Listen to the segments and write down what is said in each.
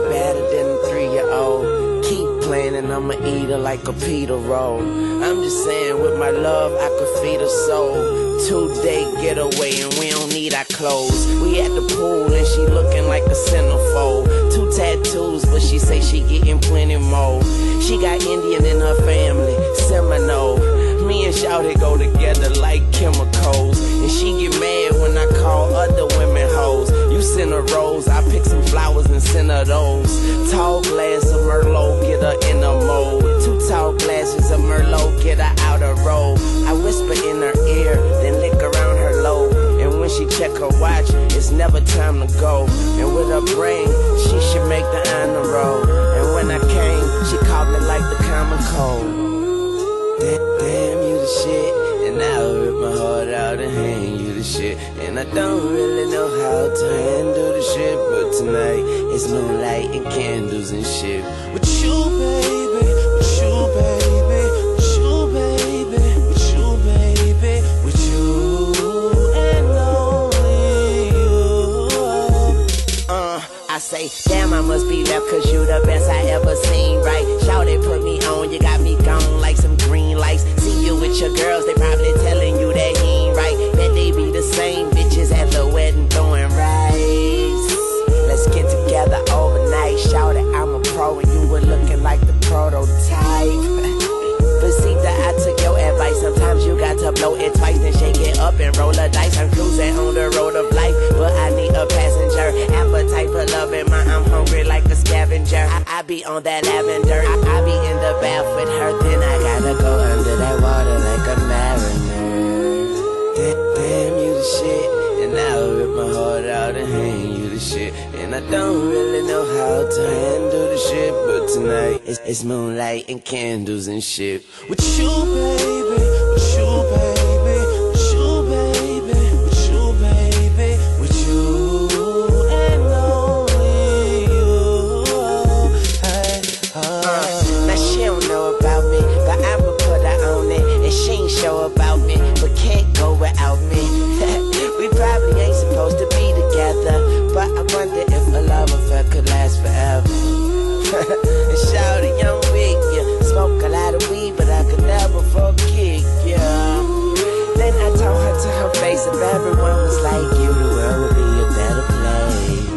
than a three year old. Keep playing and I'ma eat her like a Peter roll. I'm just saying, with my love, I could feed her soul. Two day getaway and we don't need our clothes. We at the pool and she looking like a centerfold. Two tattoos, but she say she getting plenty more. She got Indian in her family, Seminole. Flowers and those. Tall glass of Merlot, get her in a mold. Two tall glasses of Merlot, get her out of roll. I whisper in her ear, then lick around her lobe. And when she check her watch, it's never time to go. And with her brain, she should make the honor roll. And when I came, she called me like the common cold. Damn, damn, you the shit. And I'll rip my heart out and hang you the shit. And I don't really know how to handle tonight, it's moonlight and candles and shit. With you, baby, with you, baby, with you, baby, with you, baby, with you, and only you. Uh, I say, damn, I must be left cause you the best I ever seen, right? Shout it, put me on, you got me gone like some green lights. See you with your girls, they probably telling be on that lavender. I, I be in the bath with her, then I gotta go under that water like a mariner. Da- Damn, you the shit. And I'll rip my heart out and hand you the shit. And I don't really know how to handle the shit. But tonight, it's, it's moonlight and candles and shit. With you, baby. With you, baby. And shout it, young weak, yeah. Smoke a lot of weed, but I could never forget, yeah. Then I told her to her face, if everyone was like you, the world would be a better place.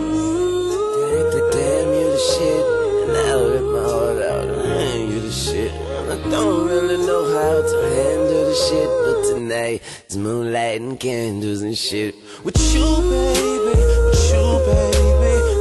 Damn, damn you the shit, and I'll rip my heart out hand you the shit. I don't really know how to handle the shit, but tonight it's moonlight and candles and shit. With you, baby, with you, baby,